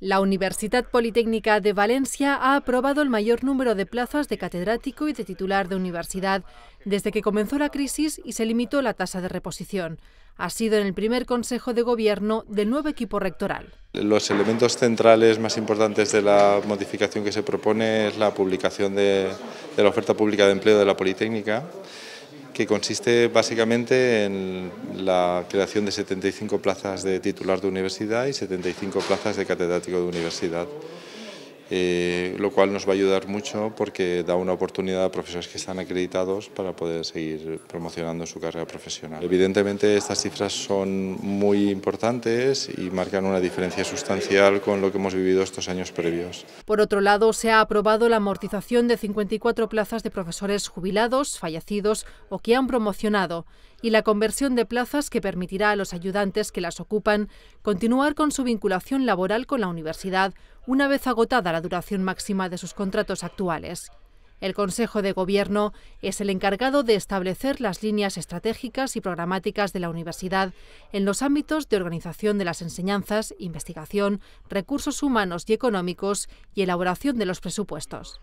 La Universidad Politécnica de Valencia ha aprobado el mayor número de plazas de catedrático y de titular de universidad desde que comenzó la crisis y se limitó la tasa de reposición. Ha sido en el primer Consejo de Gobierno del nuevo equipo rectoral. Los elementos centrales más importantes de la modificación que se propone es la publicación de, de la oferta pública de empleo de la Politécnica que consiste básicamente en la creación de 75 plazas de titular de universidad y 75 plazas de catedrático de universidad. Eh, lo cual nos va a ayudar mucho porque da una oportunidad a profesores que están acreditados para poder seguir promocionando su carrera profesional. Evidentemente estas cifras son muy importantes y marcan una diferencia sustancial con lo que hemos vivido estos años previos. Por otro lado, se ha aprobado la amortización de 54 plazas de profesores jubilados, fallecidos o que han promocionado y la conversión de plazas que permitirá a los ayudantes que las ocupan continuar con su vinculación laboral con la universidad una vez agotada la duración máxima de sus contratos actuales. El Consejo de Gobierno es el encargado de establecer las líneas estratégicas y programáticas de la universidad en los ámbitos de organización de las enseñanzas, investigación, recursos humanos y económicos y elaboración de los presupuestos.